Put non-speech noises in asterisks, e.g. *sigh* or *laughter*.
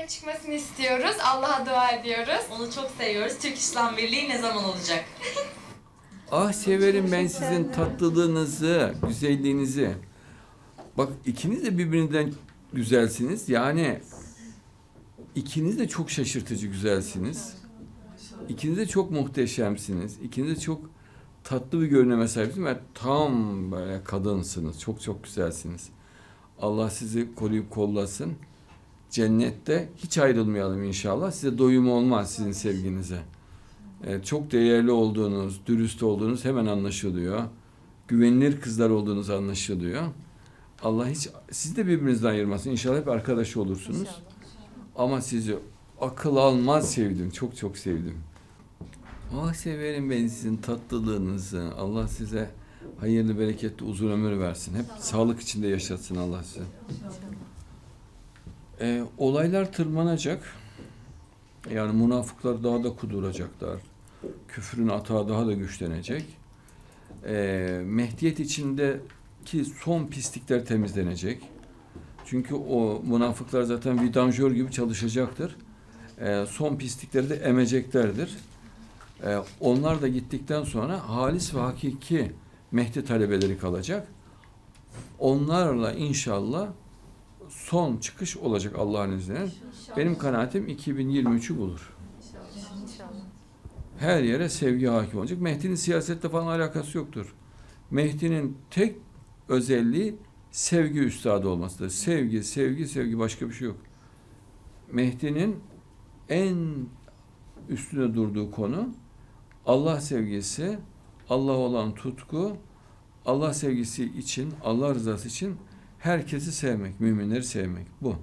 öne çıkmasını istiyoruz. Allah'a dua ediyoruz. Onu çok seviyoruz. Türk İslam Birliği ne zaman olacak? *laughs* Ah severim ben sizin tatlılığınızı, güzelliğinizi. Bak ikiniz de birbirinden güzelsiniz. Yani ikiniz de çok şaşırtıcı güzelsiniz. İkiniz de çok muhteşemsiniz. İkiniz de çok tatlı bir görünüme sahipsiniz ve tam böyle kadınsınız. Çok çok güzelsiniz. Allah sizi koruyup kollasın. Cennette hiç ayrılmayalım inşallah. Size doyum olmaz sizin sevginize. Evet, çok değerli olduğunuz, dürüst olduğunuz hemen anlaşılıyor. Güvenilir kızlar olduğunuz anlaşılıyor. Allah hiç siz de birbirinizden ayırmasın. İnşallah hep arkadaş olursunuz. Ama sizi akıl almaz sevdim. Çok çok sevdim. Ah severim ben sizin tatlılığınızı. Allah size hayırlı, bereketli, uzun ömür versin. Hep sağlık içinde yaşatsın Allah size. Ee, olaylar tırmanacak. Yani münafıklar daha da kuduracaklar. Küfrün atağı daha da güçlenecek. Ee, Mehdiyet içindeki son pislikler temizlenecek. Çünkü o münafıklar zaten vidanjör gibi çalışacaktır. Ee, son pislikleri de emeceklerdir. Ee, onlar da gittikten sonra halis ve hakiki Mehdi talebeleri kalacak. Onlarla inşallah son çıkış olacak Allah'ın izniyle. Benim kanaatim 2023'ü bulur. Her yere sevgi hakim olacak. Mehdi'nin siyasette falan alakası yoktur. Mehdi'nin tek özelliği sevgi üstadı olmasıdır. Sevgi, sevgi, sevgi başka bir şey yok. Mehdi'nin en üstüne durduğu konu Allah sevgisi, Allah olan tutku, Allah sevgisi için, Allah rızası için herkesi sevmek, müminleri sevmek. Bu.